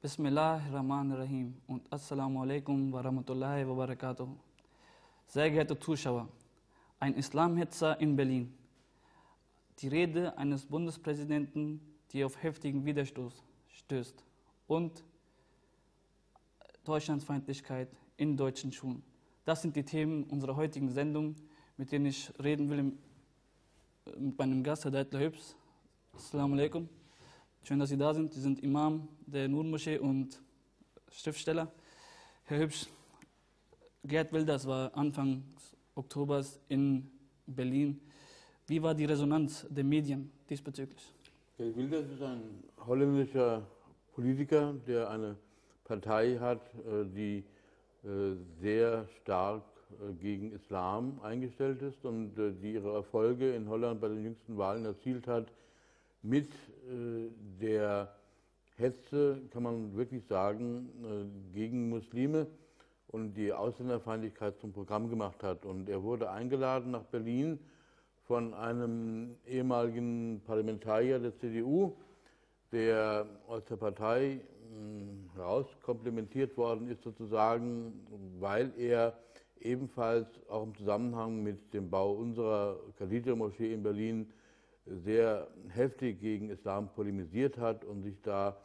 Bismillahirrahmanirrahim und Assalamu alaikum wa rahmatullahi wa barakatuh. Sehr geehrte Zuschauer, ein Islamhetzer in Berlin. Die Rede eines Bundespräsidenten, die auf heftigen Widerstoß stößt und Deutschlandsfeindlichkeit in deutschen Schulen. Das sind die Themen unserer heutigen Sendung, mit denen ich reden will mit meinem Gast, Herr Deitler Hübs. Assalamu alaikum. Schön, dass Sie da sind. Sie sind Imam der Nur-Moschee und Schriftsteller. Herr Hübsch, Gerd Wilders war Anfang Oktobers in Berlin. Wie war die Resonanz der Medien diesbezüglich? Gerd Wilders ist ein holländischer Politiker, der eine Partei hat, äh, die äh, sehr stark äh, gegen Islam eingestellt ist und die ihre Erfolge in Holland bei den jüngsten Wahlen erzielt hat mit äh, der Hetze, kann man wirklich sagen, äh, gegen Muslime und die Ausländerfeindlichkeit zum Programm gemacht hat. Und er wurde eingeladen nach Berlin von einem ehemaligen Parlamentarier der CDU, der aus der Partei hm, herauskomplimentiert worden ist sozusagen, weil er ebenfalls auch im Zusammenhang mit dem Bau unserer Khadija-Moschee in Berlin sehr heftig gegen Islam polemisiert hat und sich da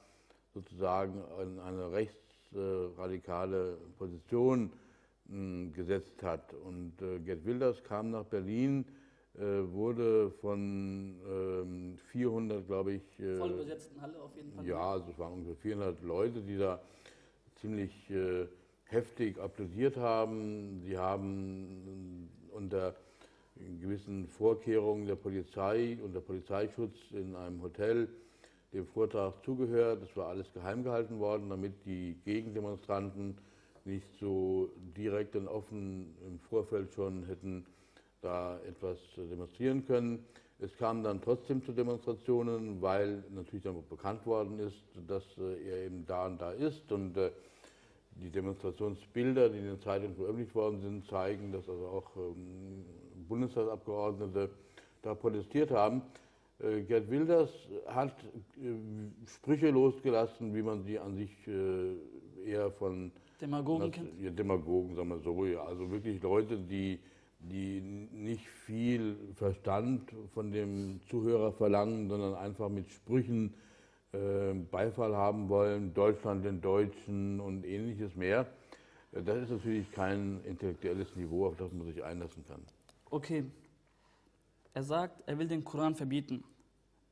sozusagen in eine rechtsradikale Position hm, gesetzt hat. Und äh, Gerd Wilders kam nach Berlin, äh, wurde von 400, ähm, glaube ich. Äh, Voll besetzten Halle auf jeden Fall. Ja, also es waren ungefähr 400 Leute, die da ziemlich heftig applaudiert haben. Sie haben unter gewissen Vorkehrungen der Polizei und der Polizeischutz in einem Hotel dem Vortrag zugehört. Das war alles geheim gehalten worden, damit die Gegendemonstranten nicht so direkt und offen im Vorfeld schon hätten da etwas demonstrieren können. Es kam dann trotzdem zu Demonstrationen, weil natürlich dann bekannt worden ist, dass äh, er eben da und da ist. Und äh, die Demonstrationsbilder, die in den Zeitungen veröffentlicht worden sind, zeigen, dass also auch ähm, Bundestagsabgeordnete da protestiert haben. Äh, Gerd Wilders hat äh, Sprüche losgelassen, wie man sie an sich äh, eher von Demagogen kennt. Ja, Demagogen, sagen wir so, ja. Also wirklich Leute, die, die nicht viel Verstand von dem Zuhörer verlangen, sondern einfach mit Sprüchen äh, Beifall haben wollen, Deutschland den Deutschen und ähnliches mehr. Das ist natürlich kein intellektuelles Niveau, auf das man sich einlassen kann okay, er sagt, er will den Koran verbieten.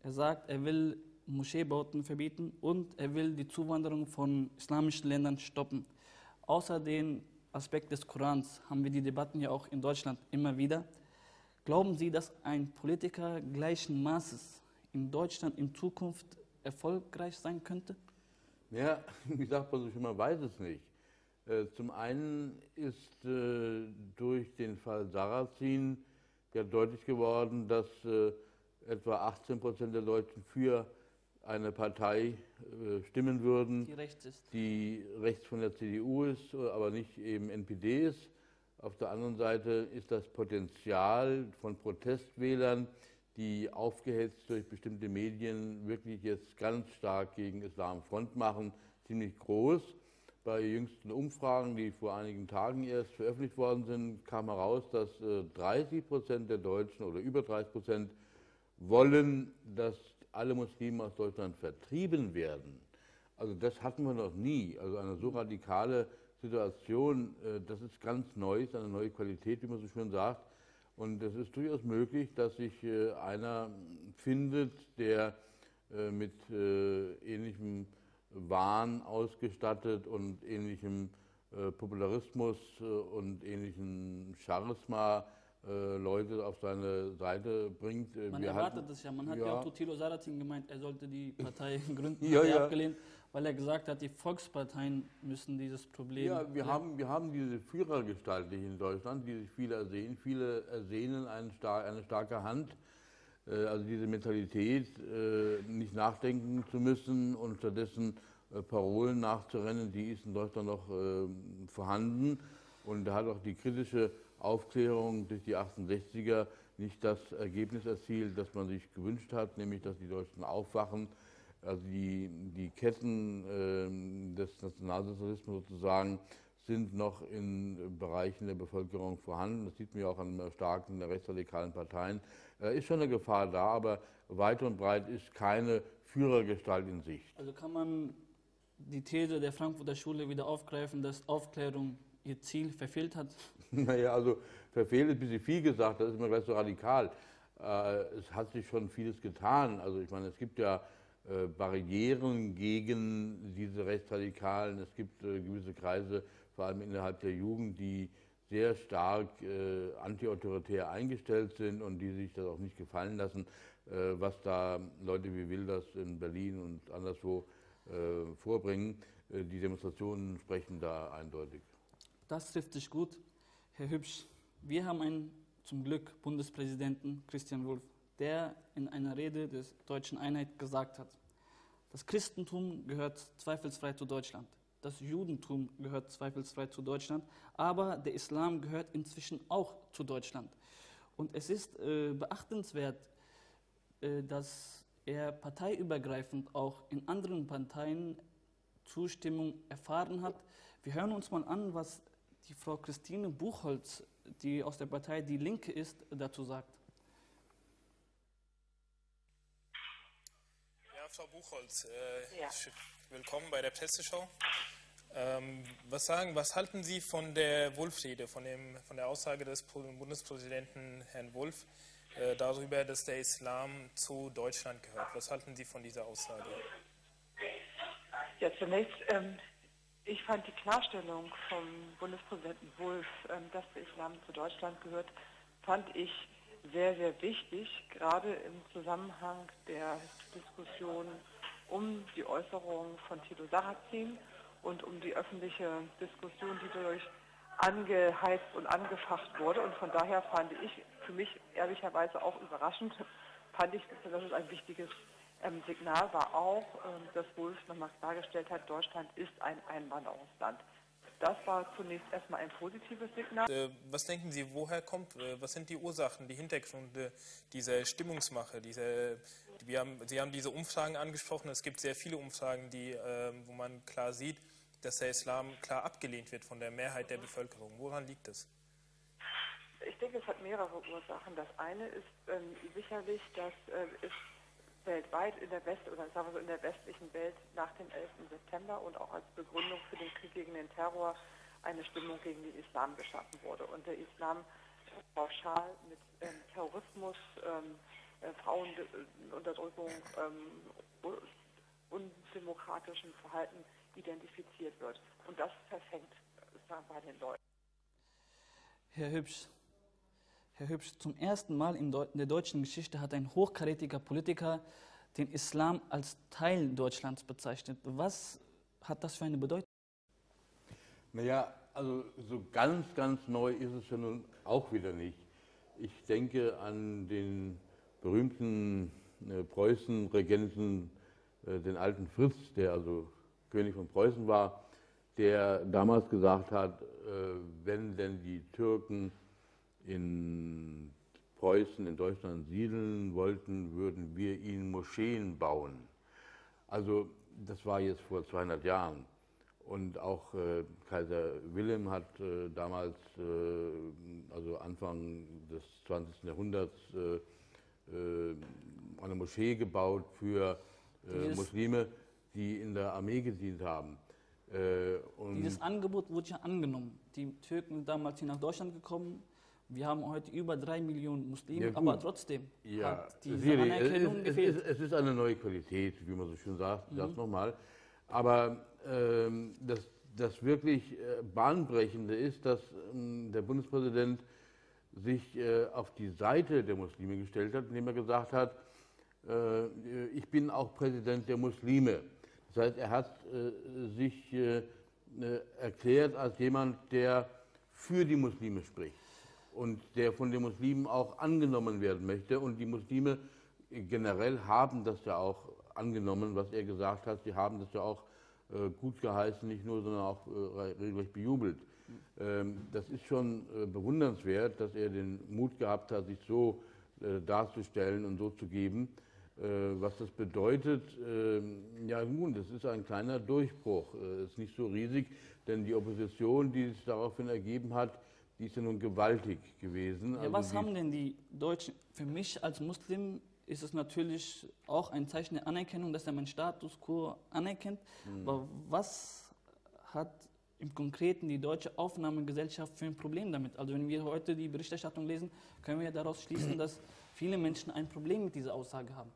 Er sagt, er will Moscheebauten verbieten und er will die Zuwanderung von islamischen Ländern stoppen. Außer den Aspekt des Korans haben wir die Debatten ja auch in Deutschland immer wieder. Glauben Sie, dass ein Politiker gleichen Maßes in Deutschland in Zukunft erfolgreich sein könnte? Ja, wie sagt man so man weiß es nicht. Äh, zum einen ist äh, durch den Fall Sarrazin ja deutlich geworden, dass äh, etwa 18 Prozent der Deutschen für eine Partei stimmen würden, die rechts ist. Die rechts von der CDU ist, aber nicht eben NPD ist. Auf der anderen Seite ist das Potenzial von Protestwählern, die aufgehetzt durch bestimmte Medien wirklich jetzt ganz stark gegen Islam Front machen, ziemlich groß. Bei jüngsten Umfragen, die vor einigen Tagen erst veröffentlicht worden sind, kam heraus, dass 30 äh, Prozent der Deutschen oder über 30 Prozent wollen, dass alle Muslime aus Deutschland vertrieben werden. Also das hatten wir noch nie. Also eine so radikale Situation, äh, das ist ganz neu, ist eine neue Qualität, wie man so schön sagt. Und es ist durchaus möglich, dass sich äh, einer findet, der mit ähnlichem Wahn ausgestattet und ähnlichem äh, Popularismus äh, und ähnlichem Charisma äh, Leute auf seine Seite bringt. Äh, man Wir erwartet hatten, das ja. Man hat ja, ja auch Tilo Saratin gemeint, er sollte die Partei gründen, ja, ja. abgelehnt, weil er gesagt hat, die Volksparteien müssen dieses Problem. Ja, wir, haben, wir haben diese Führergestalt in Deutschland, die sich viele ersehen. Viele ersehnen eine, eine starke Hand äh, also diese Mentalität, äh, nicht nachdenken zu müssen und stattdessen Parolen nachzurennen, die ist in Deutschland noch vorhanden. Und da hat auch die kritische Aufklärung durch die 68er nicht das Ergebnis erzielt, das man sich gewünscht hat, nämlich dass die Deutschen aufwachen. Also die, die Ketten äh, des Nationalsozialismus sozusagen sind noch in Bereichen der Bevölkerung vorhanden. Das sieht man ja auch an starken rechtsradikalen Parteien. Da ist schon eine Gefahr da, aber weit und breit ist keine Führergestalt in Sicht. Also kann man die These der Frankfurter Schule wieder aufgreifen, dass Aufklärung ihr Ziel verfehlt hat? Naja, also verfehlt ist ein bisschen viel gesagt, das ist immer gleich so radikal. Äh, es hat sich schon vieles getan. Also ich meine, es gibt ja äh, Barrieren gegen diese Rechtsradikalen. Es gibt äh, gewisse Kreise, vor allem innerhalb der Jugend, die sehr stark äh, antiautoritär eingestellt sind und die sich das auch nicht gefallen lassen, äh, was da Leute wie Wilders in Berlin und anderswo äh, vorbringen. Äh, die Demonstrationen sprechen da eindeutig. Das trifft sich gut. Herr Hübsch, wir haben einen zum Glück Bundespräsidenten Christian Wulff, der in einer Rede der deutschen Einheit gesagt hat, das Christentum gehört zweifelsfrei zu Deutschland. Das Judentum gehört zweifelsfrei zu Deutschland, aber der Islam gehört inzwischen auch zu Deutschland. Und es ist äh, beachtenswert, äh, dass er parteiübergreifend auch in anderen Parteien Zustimmung erfahren hat. Wir hören uns mal an, was die Frau Christine Buchholz, die aus der Partei Die Linke ist, dazu sagt. Ja, Frau Buchholz, äh, ja. willkommen bei der Presseshow. Ähm, was sagen, was halten Sie von der Wulff-Rede, von, von der Aussage des Bundespräsidenten Herrn Wulff äh, darüber, dass der Islam zu Deutschland gehört? Was halten Sie von dieser Aussage? Ja, zunächst, ähm, ich fand die Klarstellung vom Bundespräsidenten Wulff, ähm, dass der Islam zu Deutschland gehört, fand ich sehr, sehr wichtig, gerade im Zusammenhang der Diskussion um die Äußerung von Tito Sarrazin und um die öffentliche Diskussion, die dadurch angeheizt und angefacht wurde. Und von daher fand ich für mich ehrlicherweise auch überraschend, fand ich, dass es ein wichtiges ähm, Signal war auch, ähm, dass Wolf nochmal klargestellt hat, Deutschland ist ein Einwanderungsland. Das war zunächst erstmal ein positives Signal. Äh, was denken Sie, woher kommt, äh, was sind die Ursachen, die Hintergründe dieser Stimmungsmache? Diese, wir haben, Sie haben diese Umfragen angesprochen. Es gibt sehr viele Umfragen, die, ähm, wo man klar sieht, dass der Islam klar abgelehnt wird von der Mehrheit der Bevölkerung. Woran liegt es? Ich denke, es hat mehrere Ursachen. Das eine ist ähm, sicherlich, dass äh, es weltweit in der West oder sagen wir so in der westlichen Welt nach dem 11. September und auch als Begründung für den Krieg gegen den Terror eine Stimmung gegen den Islam geschaffen wurde. Und der Islam pauschal mit ähm, Terrorismus, ähm, äh, Frauenunterdrückung, ähm, undemokratischem Verhalten identifiziert wird. Und das verfängt bei den Leuten. Herr Hübsch, Herr Hübsch, zum ersten Mal in der deutschen Geschichte hat ein hochkarätiger Politiker den Islam als Teil Deutschlands bezeichnet. Was hat das für eine Bedeutung? Naja, also so ganz, ganz neu ist es ja nun auch wieder nicht. Ich denke an den berühmten äh, Preußen-Regenten, äh, den alten Fritz, der also König von Preußen war, der damals gesagt hat, äh, wenn denn die Türken in Preußen, in Deutschland siedeln wollten, würden wir ihnen Moscheen bauen. Also das war jetzt vor 200 Jahren. Und auch äh, Kaiser Wilhelm hat äh, damals, äh, also Anfang des 20. Jahrhunderts, äh, äh, eine Moschee gebaut für äh, Muslime, die in der Armee gedient haben. Dieses Angebot wurde ja angenommen. Die Türken sind damals hier nach Deutschland gekommen, wir haben heute über drei Millionen Muslime, ja, aber trotzdem ja, hat diese Siri, Anerkennung es, gefehlt. Es ist, es ist, eine neue Qualität, wie man so schön sagt, mhm. das nochmal. Aber ähm, das, das wirklich äh, Bahnbrechende ist, dass ähm, der Bundespräsident sich äh, auf die Seite der Muslime gestellt hat, indem er gesagt hat, äh, ich bin auch Präsident der Muslime. Das heißt, er hat äh, sich äh, äh, erklärt als jemand, der für die Muslime spricht und der von den Muslimen auch angenommen werden möchte. Und die Muslime generell haben das ja auch angenommen, was er gesagt hat. Sie haben das ja auch äh, gut geheißen, nicht nur, sondern auch äh, regelrecht bejubelt. Ähm, das ist schon äh, bewundernswert, dass er den Mut gehabt hat, sich so äh, darzustellen und so zu geben. was das bedeutet, ähm, ja nun, das ist ein kleiner Durchbruch. Es ist nicht so riesig, denn die Opposition, die sich daraufhin ergeben hat, die ist ja nun gewaltig gewesen. Ja, also was haben denn die Deutschen, für mich als Muslim ist es natürlich auch ein Zeichen der Anerkennung, dass er meinen Status quo anerkennt. Mhm. Aber was hat im Konkreten die deutsche Aufnahmegesellschaft für ein Problem damit? Also wenn wir heute die Berichterstattung lesen, können wir daraus schließen, dass viele Menschen ein Problem mit dieser Aussage haben.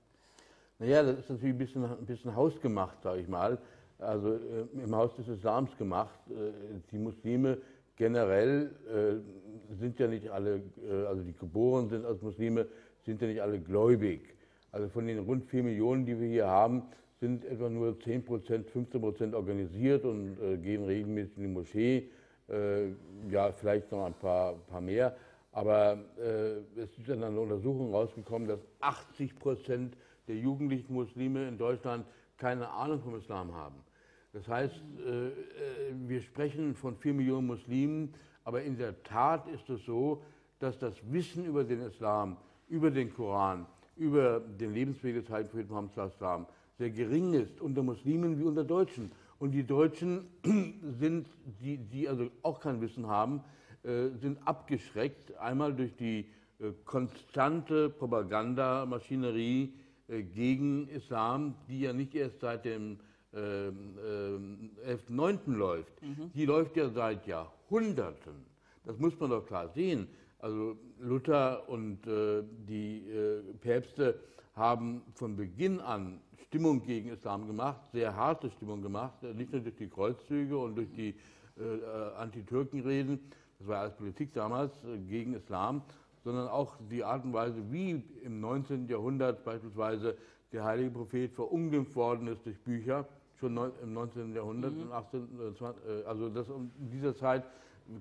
Naja, das ist natürlich ein bisschen, ein bisschen hausgemacht, sage ich mal. Also äh, im Haus des Islams gemacht. Äh, die Muslime generell äh, sind ja nicht alle, äh, also die geboren sind als Muslime, sind ja nicht alle gläubig. Also von den rund 4 Millionen, die wir hier haben, sind etwa nur 10 Prozent, 15 Prozent organisiert und äh, gehen regelmäßig in die Moschee. Äh, ja, vielleicht noch ein paar, paar mehr. Aber äh, es ist in einer Untersuchung rausgekommen, dass 80 Prozent der jugendlichen Muslime in Deutschland keine Ahnung vom Islam haben. Das heißt, äh, äh, wir sprechen von 4 Millionen Muslimen, aber in der Tat ist es so, dass das Wissen über den Islam über den Koran, über den Lebensweg des Heiligen Propheten Muhammad sehr gering ist unter Muslimen wie unter Deutschen. Und die Deutschen sind, die, die also auch kein Wissen haben, äh, sind abgeschreckt, einmal durch die konstante Propagandamaschinerie gegen Islam, die ja nicht erst seit dem äh, 11.9. läuft, mhm. die läuft ja seit Jahrhunderten. Das muss man doch klar sehen. Also Luther und äh, die äh, Päpste haben von Beginn an Stimmung gegen Islam gemacht, sehr harte Stimmung gemacht, äh, nicht nur durch die Kreuzzüge und durch die äh, äh Anti-Türken-Reden, das war als Politik damals äh, gegen Islam, sondern auch die Art und Weise, wie im 19. Jahrhundert beispielsweise der heilige Prophet verunglimpft worden ist durch Bücher, schon im 19. Jahrhundert, mhm. 18, also das, in dieser Zeit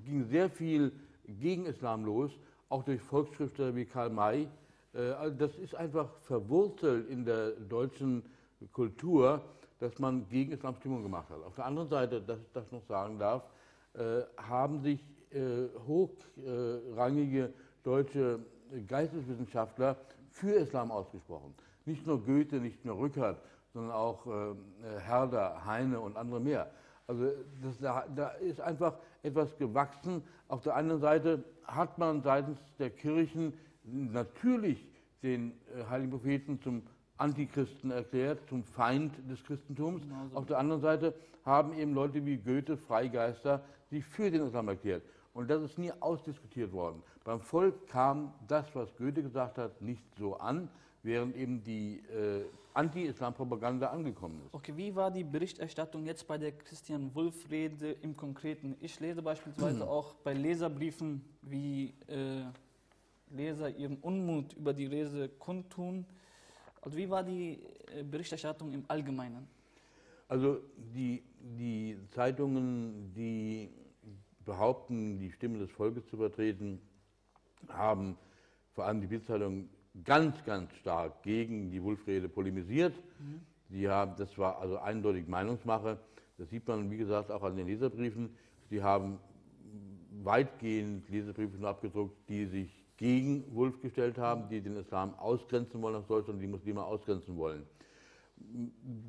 ging sehr viel gegen Islam los, auch durch Volksschriftsteller wie Karl May. Äh, also das ist einfach verwurzelt in der deutschen Kultur, dass man gegen Islam Stimmung gemacht hat. Auf der anderen Seite, dass ich das noch sagen darf, äh, haben sich äh, hochrangige deutsche Geisteswissenschaftler für Islam ausgesprochen. Nicht nur Goethe, nicht nur Rückert, sondern auch Herder, Heine und andere mehr. Also das, da, da, ist einfach etwas gewachsen. Auf der anderen Seite hat man seitens der Kirchen natürlich den äh, heiligen Propheten zum Antichristen erklärt, zum Feind des Christentums. Genau Auf der anderen Seite haben eben Leute wie Goethe, Freigeister, sich für den Islam erklärt. Und das ist nie ausdiskutiert worden. Beim Volk kam das, was Goethe gesagt hat, nicht so an, während eben die äh, Anti-Islam-Propaganda angekommen ist. Okay, wie war die Berichterstattung jetzt bei der Christian Wulff-Rede im Konkreten? Ich lese beispielsweise mhm. auch bei Leserbriefen, wie äh, Leser ihren Unmut über die Rede kundtun. Also wie war die äh, Berichterstattung im Allgemeinen? Also die, die Zeitungen, die behaupten, die Stimme des Volkes zu vertreten, haben vor allem die Bildzeitung ganz, ganz stark gegen die Wulfrede polemisiert. Mhm. Die haben, das war also eindeutig Meinungsmache. Das sieht man, wie gesagt, auch an den Leserbriefen. Sie haben weitgehend Leserbriefe nur abgedruckt, die sich gegen Wulf gestellt haben, die den Islam ausgrenzen wollen aus Deutschland, die Muslime ausgrenzen wollen.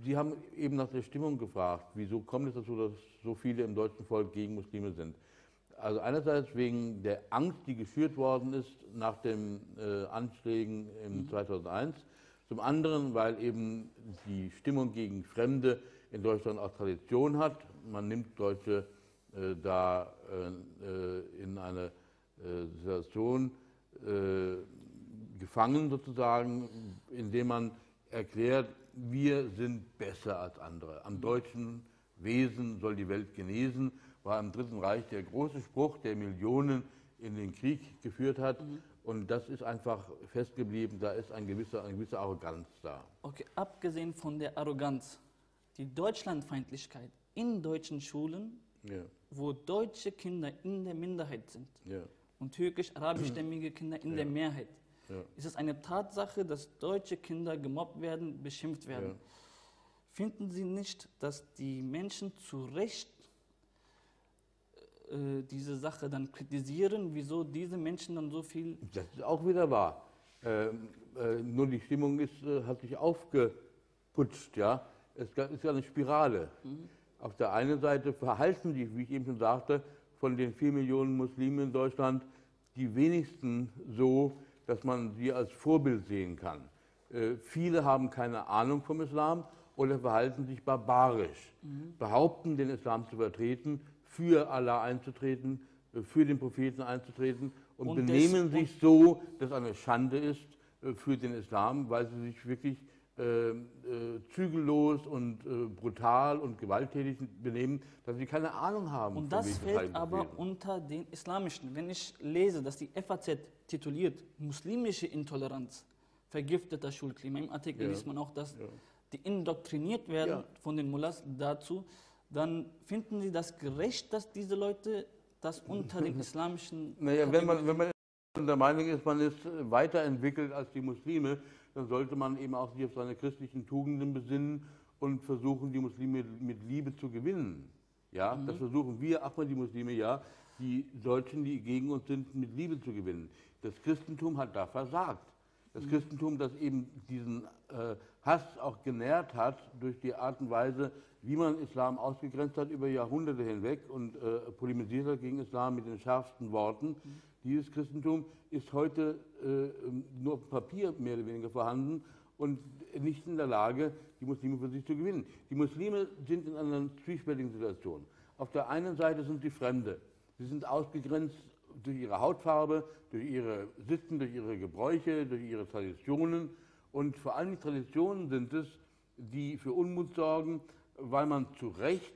Sie haben eben nach der Stimmung gefragt, wieso kommt es dazu, dass so viele im deutschen Volk gegen Muslime sind. Also einerseits wegen der Angst, die geschürt worden ist nach den äh, Anschlägen im mhm. 2001. Zum anderen, weil eben die Stimmung gegen Fremde in Deutschland auch Tradition hat. Man nimmt Deutsche äh, da äh, äh in eine äh, Situation äh, gefangen sozusagen, indem man erklärt, wir sind besser als andere. Am mhm. deutschen Wesen soll die Welt genesen war im Dritten Reich der große Spruch, der Millionen in den Krieg geführt hat. Mhm. Und das ist einfach festgeblieben, da ist ein gewisser, eine gewisse Arroganz da. Okay, abgesehen von der Arroganz, die Deutschlandfeindlichkeit in deutschen Schulen, ja. wo deutsche Kinder in der Minderheit sind ja. und türkisch-arabischstämmige Kinder in ja. der Mehrheit, ist es eine Tatsache, dass deutsche Kinder gemobbt werden, beschimpft werden. Finden Sie nicht, dass die Menschen zu Recht äh, diese Sache dann kritisieren, wieso diese Menschen dann so viel. Das ist auch wieder wahr. Ähm, äh, nur die Stimmung ist, äh, hat sich aufgeputscht. Ja? Es ist ja eine Spirale. Mhm. Auf der einen Seite verhalten sich, wie ich eben schon sagte, von den vier Millionen Muslimen in Deutschland die wenigsten so, dass man sie als Vorbild sehen kann. Äh, viele haben keine Ahnung vom Islam oder verhalten sich barbarisch, mhm. behaupten, den Islam zu vertreten, für Allah einzutreten, äh, für den Propheten einzutreten und, und benehmen sich so, dass eine Schande ist äh, für den Islam, weil sie sich wirklich äh, äh, zügellos und äh, brutal und gewalttätig benehmen, dass sie keine Ahnung haben. Und das fällt aber unter den islamischen. Wenn ich lese, dass die FAZ tituliert muslimische Intoleranz, vergifteter Schulklima, im Artikel ja. liest man auch, dass ja. die indoktriniert werden ja. von den Mullahs dazu, dann finden Sie das gerecht, dass diese Leute das unter den islamischen... Naja, wenn man, wenn man der Meinung ist, man ist weiterentwickelt als die Muslime, dann sollte man eben auch sich auf seine christlichen Tugenden besinnen und versuchen, die Muslime mit Liebe zu gewinnen. Ja, mhm. das versuchen wir, Ahmad, die Muslime, ja, die Deutschen, die gegen uns sind, mit Liebe zu gewinnen. Das Christentum hat da versagt. Das mhm. Christentum, das eben diesen äh, Hass auch genährt hat durch die Art und Weise, wie man Islam ausgegrenzt hat über Jahrhunderte hinweg und äh, polemisiert hat gegen Islam mit den schärfsten Worten. Mhm. Dieses Christentum ist heute äh, nur auf Papier mehr oder weniger vorhanden und nicht in der Lage, die Muslime für sich zu gewinnen. Die Muslime sind in einer zwiespältigen Situation. Auf der einen Seite sind sie Fremde. Sie sind ausgegrenzt durch ihre Hautfarbe, durch ihre Sitten, durch ihre Gebräuche, durch ihre Traditionen. Und vor allem die Traditionen sind es, die für Unmut sorgen, weil man zu Recht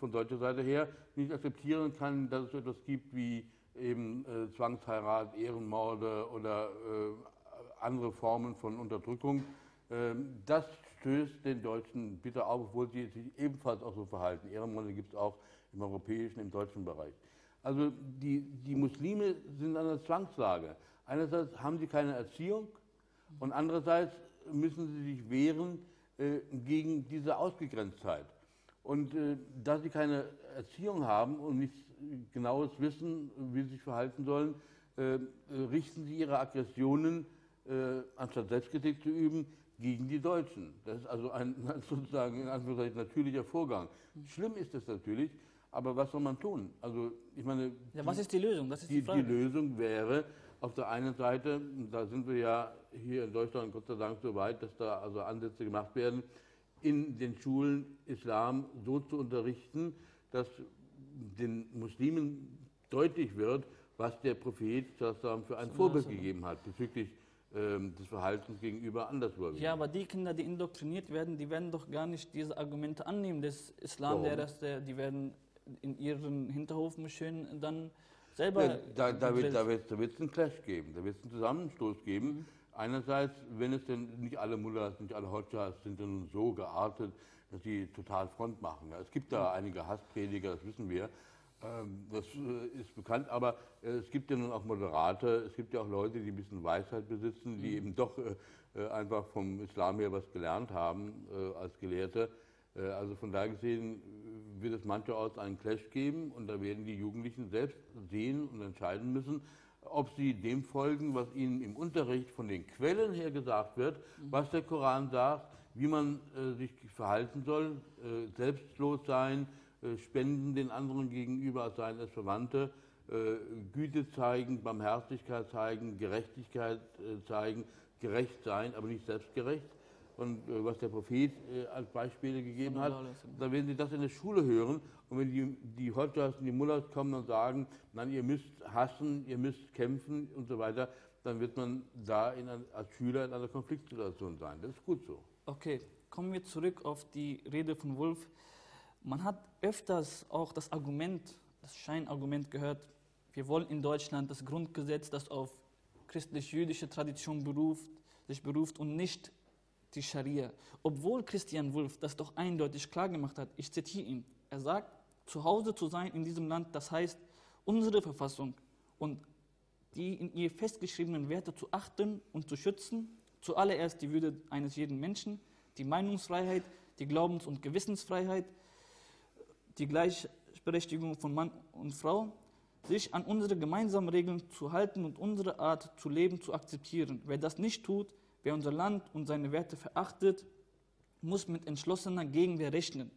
von deutscher Seite her nicht akzeptieren kann, dass es so etwas gibt wie eben äh, Zwangsheirat, Ehrenmorde oder äh, andere Formen von Unterdrückung. Ähm, das stößt den Deutschen bitter auf, obwohl sie sich ebenfalls auch so verhalten. Ehrenmorde gibt es auch im europäischen, im deutschen Bereich. Also die, die Muslime sind in einer Zwangslage. Einerseits haben sie keine Erziehung und andererseits müssen sie sich wehren äh, gegen diese Ausgegrenztheit. Und äh, da sie keine Erziehung haben und nichts genaues Wissen, wie sie sich verhalten sollen, äh, richten sie ihre Aggressionen, äh, anstatt Selbstkritik zu üben, gegen die Deutschen. Das ist also ein sozusagen in Anführungszeichen natürlicher Vorgang. Schlimm ist das natürlich, aber was soll man tun? Also ich meine, ja, was ist die Lösung? Das ist die, die, die Lösung wäre auf der einen Seite, da sind wir ja hier in Deutschland Gott sei Dank so weit, dass da also Ansätze gemacht werden, in den Schulen Islam so zu unterrichten, dass den Muslimen deutlich wird, was der Prophet für ein Vorbild gegeben hat bezüglich ähm, des Verhaltens gegenüber Andersgläubigen. Ja, aber die Kinder, die indoktriniert werden, die werden doch gar nicht diese Argumente annehmen des Islam, der das, der, die werden in ihren Hinterhofen schön dann selber. Ja, da, da wird es da da einen Clash geben, da wird es einen Zusammenstoß geben. Mhm. Einerseits, wenn es denn nicht alle Mullahs, nicht alle Hodjas sind dann so geartet, dass sie total Front machen. Es gibt da einige Hassprediger, das wissen wir. Ähm, das äh, ist bekannt, aber äh, es gibt ja nun auch Moderate, es gibt ja auch Leute, die ein bisschen Weisheit besitzen, die mhm. eben doch äh, einfach vom Islam her was gelernt haben als Gelehrte. Also von daher gesehen wird es mancherorts einen Clash geben und da werden die Jugendlichen selbst sehen und entscheiden müssen, ob sie dem folgen, was ihnen im Unterricht von den Quellen her gesagt wird, was der Koran sagt, wie man äh, sich verhalten soll, äh, selbstlos sein, äh, spenden den anderen gegenüber, seien es Verwandte, äh, Güte zeigen, Barmherzigkeit zeigen, Gerechtigkeit äh, zeigen, gerecht sein, aber nicht selbstgerecht. Und äh, was der Prophet als Beispiele gegeben hat, da werden Sie das in der Schule hören. Und wenn die, die Hodjas und die Mullahs kommen und sagen, nein, ihr müsst hassen, ihr müsst kämpfen und so weiter, dann wird man da in, als Schüler in einer Konfliktsituation sein. Das ist gut so. Okay, kommen wir zurück auf die Rede von Wolf. Man hat öfters auch das Argument, das Scheinargument gehört, wir wollen in Deutschland das Grundgesetz, das auf christlich-jüdische Tradition beruft, sich beruft und nicht die Scharia. Obwohl Christian Wolf das doch eindeutig klar gemacht hat, ich zitiere ihn, er sagt, zu Hause zu sein in diesem Land, das heißt, unsere Verfassung und die in ihr festgeschriebenen Werte zu achten und zu schützen Zuallererst die Würde eines jeden Menschen, die Meinungsfreiheit, die Glaubens- und Gewissensfreiheit, die Gleichberechtigung von Mann und Frau, sich an unsere gemeinsamen Regeln zu halten und unsere Art zu leben zu akzeptieren. Wer das nicht tut, wer unser Land und seine Werte verachtet, muss mit entschlossener Gegenwehr rechnen.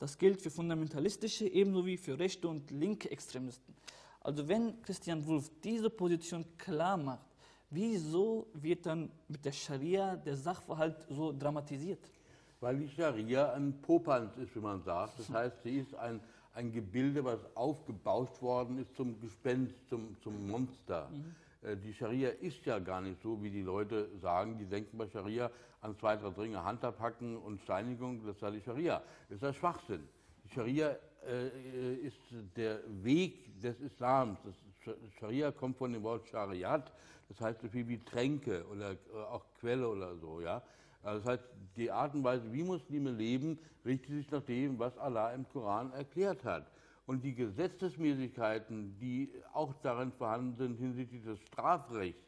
Das gilt für fundamentalistische ebenso wie für rechte und linke Extremisten. Also wenn Christian Wulff diese Position klar macht, wieso wird dann mit der Scharia der Sachverhalt so dramatisiert? Weil die Scharia ein Popanz ist, wie man sagt. Das heißt, sie ist ein, ein Gebilde, was aufgebauscht worden ist zum Gespenst, zum, zum Monster. Mhm. Äh, die Scharia ist ja gar nicht so, wie die Leute sagen. Die denken bei Scharia an zwei, drei Dinge, Handabhacken und Steinigung, das sei die Scharia. Das ist ja Schwachsinn. Die Scharia äh, ist der Weg des Islams. Das Scharia kommt von dem Wort Schariat, das heißt so viel wie Tränke oder äh, auch Quelle oder so. Ja? Also das heißt, die Art und Weise, wie Muslime leben, richtet sich nach dem, was Allah im Koran erklärt hat. Und die Gesetzesmäßigkeiten, die auch darin vorhanden sind hinsichtlich des Strafrechts,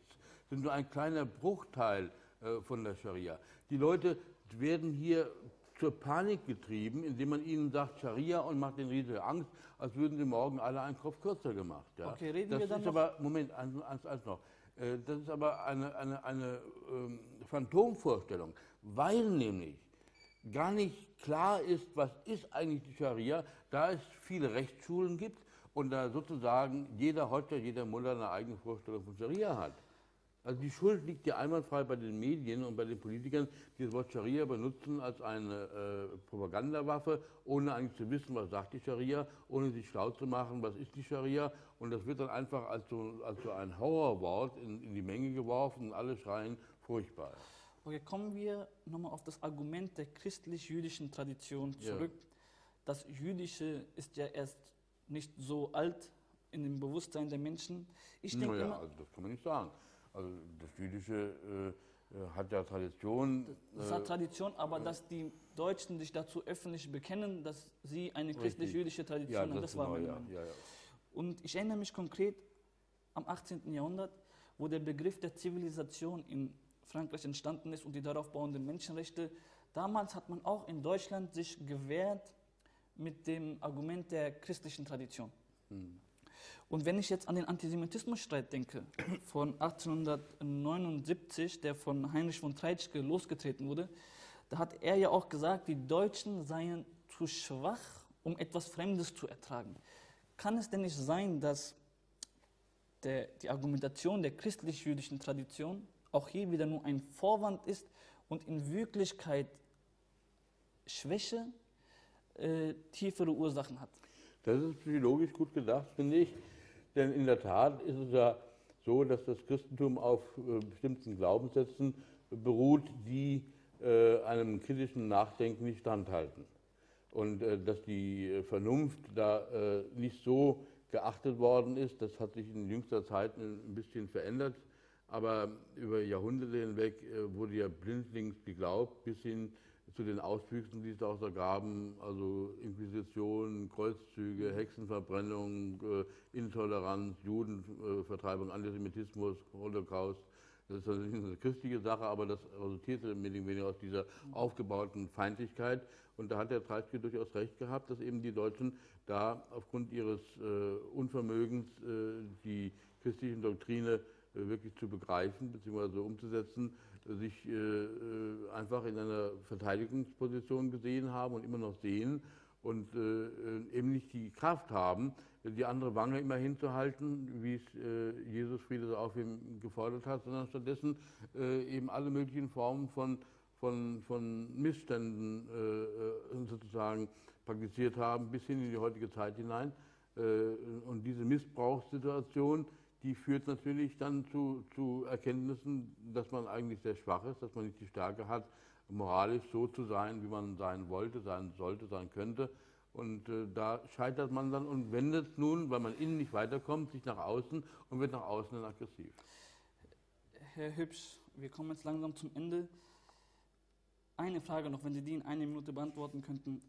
sind nur ein kleiner Bruchteil äh, von der Scharia. Die Leute werden hier zur Panik getrieben, indem man ihnen sagt Scharia und macht den riesige Angst, als würden sie morgen alle einen Kopf kürzer gemacht. Ja. Okay, reden das wir dann ist noch? aber, Moment, eins, eins, eins noch. Äh, das ist aber eine, eine, eine ähm, Phantomvorstellung, weil nämlich gar nicht klar ist, was ist eigentlich die Scharia, da es viele Rechtsschulen gibt und da sozusagen jeder Hodja, jeder Mutter eine eigene Vorstellung von Scharia hat. Also die Schuld liegt ja einwandfrei bei den Medien und bei den Politikern, die das Wort Scharia benutzen als eine äh, Propagandawaffe, ohne eigentlich zu wissen, was sagt die Scharia, ohne sich schlau zu machen, was ist die Scharia. Und das wird dann einfach als so, als so ein Horrorwort in, in die Menge geworfen und alle schreien furchtbar. Okay, kommen wir nochmal auf das Argument der christlich-jüdischen Tradition zurück. Ja. Das Jüdische ist ja erst nicht so alt in dem Bewusstsein der Menschen. Ich denke naja, also das kann man nicht sagen. Also das Jüdische äh, äh hat ja Tradition. Das hat äh, Tradition, aber äh, dass die Deutschen sich dazu öffentlich bekennen, dass sie eine christlich-jüdische Tradition ja, haben, das, das war genau, ja, ja, Und ich erinnere mich konkret am 18. Jahrhundert, wo der Begriff der Zivilisation in Frankreich entstanden ist und die darauf bauenden Menschenrechte. Damals hat man auch in Deutschland sich gewehrt mit dem Argument der christlichen Tradition. Hm. Und wenn ich jetzt an den Antisemitismusstreit denke, von 1879, der von Heinrich von Treitschke losgetreten wurde, da hat er ja auch gesagt, die Deutschen seien zu schwach, um etwas Fremdes zu ertragen. Kann es denn nicht sein, dass der, die Argumentation der christlich-jüdischen Tradition auch hier wieder nur ein Vorwand ist und in Wirklichkeit Schwäche äh, tiefere Ursachen hat. Das ist psychologisch gut gedacht, finde ich. Denn in der Tat ist es ja so, dass das Christentum auf äh, bestimmten Glaubenssätzen beruht, die äh, einem kritischen Nachdenken nicht standhalten. Und äh, dass die Vernunft da äh, nicht so geachtet worden ist, das hat sich in jüngster Zeit ein bisschen verändert. Aber über Jahrhunderte hinweg äh, wurde ja blindlings geglaubt, bis hin zu den Auswüchsen, die es daraus ergaben, also Inquisition, Kreuzzüge, Hexenverbrennung, äh, Intoleranz, Judenvertreibung, Antisemitismus, Holocaust. Das ist natürlich eine christliche Sache, aber das resultierte mehr oder weniger aus dieser aufgebauten Feindlichkeit. Und da hat der Treitschke durchaus recht gehabt, dass eben die Deutschen da aufgrund ihres äh, Unvermögens die christlichen Doktrine wirklich zu begreifen bzw. umzusetzen, sich äh, äh, einfach in einer Verteidigungsposition gesehen haben und immer noch sehen und eben nicht die Kraft haben, die andere Wange immer hinzuhalten, wie es Jesus Friede auf ihm gefordert hat, sondern stattdessen eben alle möglichen Formen von, von, von Missständen sozusagen praktiziert haben, bis hin in die heutige Zeit hinein. Und diese Missbrauchssituation, die führt natürlich dann zu, zu Erkenntnissen, dass man eigentlich sehr schwach ist, dass man nicht die Stärke hat, moralisch so zu sein, wie man sein wollte, sein sollte, sein könnte. Und äh, da scheitert man dann und wendet nun, weil man innen nicht weiterkommt, sich nach außen und wird nach außen dann aggressiv. Herr Hübsch, wir kommen jetzt langsam zum Ende. Eine Frage noch, wenn Sie die in einer Minute beantworten könnten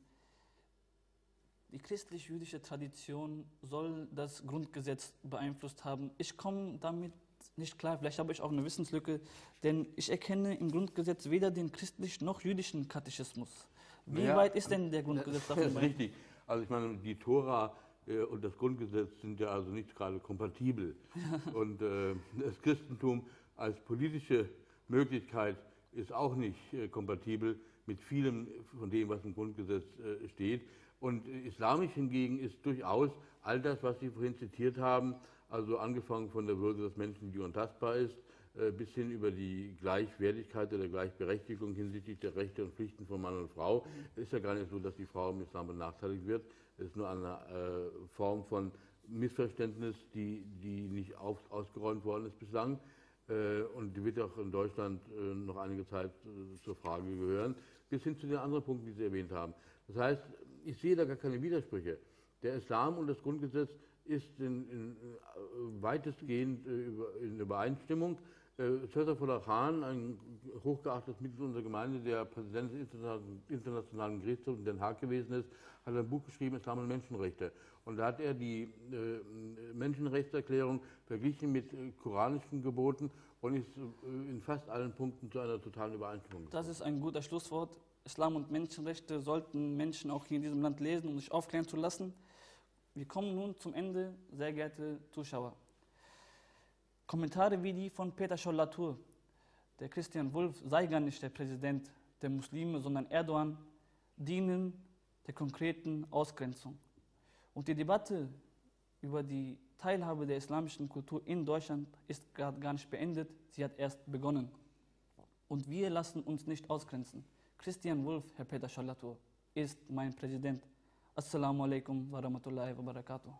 die christlich-jüdische Tradition soll das Grundgesetz beeinflusst haben. Ich komme damit nicht klar, vielleicht habe ich auch eine Wissenslücke, denn ich erkenne im Grundgesetz weder den christlichen noch jüdischen Katechismus. Wie ja, weit ist denn der Grundgesetz davon? Das ist richtig. Also ich meine, die Tora äh, und das Grundgesetz sind ja also nicht gerade kompatibel. und äh, das Christentum als politische Möglichkeit ist auch nicht äh, kompatibel mit vielem von dem, was im Grundgesetz äh, steht. Und islamisch hingegen ist durchaus all das, was Sie vorhin zitiert haben, also angefangen von der Würde des Menschen, die untastbar ist, äh, bis hin über die Gleichwertigkeit oder Gleichberechtigung hinsichtlich der Rechte und Pflichten von Mann und Frau. Es ist ja gar nicht so, dass die Frau im Islam benachteiligt wird. Es ist nur eine äh, Form von Missverständnis, die, die nicht ausgeräumt worden ist bislang. Äh, und die wird auch in Deutschland noch einige Zeit zur Frage gehören, bis hin zu den anderen Punkten, die Sie erwähnt haben. Das heißt, ich sehe da gar keine Widersprüche. Der Islam und das Grundgesetz ist in, in, weitestgehend in Übereinstimmung. Cesar Khan, ein hochgeachtetes Mitglied unserer Gemeinde, der Präsident des Internationalen Gerichtshofs in Den Haag gewesen ist, hat ein Buch geschrieben, Islam und Menschenrechte. Und da hat er die äh, Menschenrechtserklärung verglichen mit äh, koranischen Geboten und ist äh, in fast allen Punkten zu einer totalen Übereinstimmung. Das ist ein guter Schlusswort. Islam und Menschenrechte sollten Menschen auch hier in diesem Land lesen, um sich aufklären zu lassen. Wir kommen nun zum Ende, sehr geehrte Zuschauer. Kommentare wie die von Peter Scholl-Latour, der Christian Wulff sei gar nicht der Präsident der Muslime, sondern Erdogan, dienen der konkreten Ausgrenzung. Und die Debatte über die Teilhabe der islamischen Kultur in Deutschland ist gerade gar nicht beendet, sie hat erst begonnen. Und wir lassen uns nicht ausgrenzen. Christian Wolf, Herr Peter Schalatur, ist mein Präsident. Assalamu alaikum wa rahmatullahi wa barakatuh.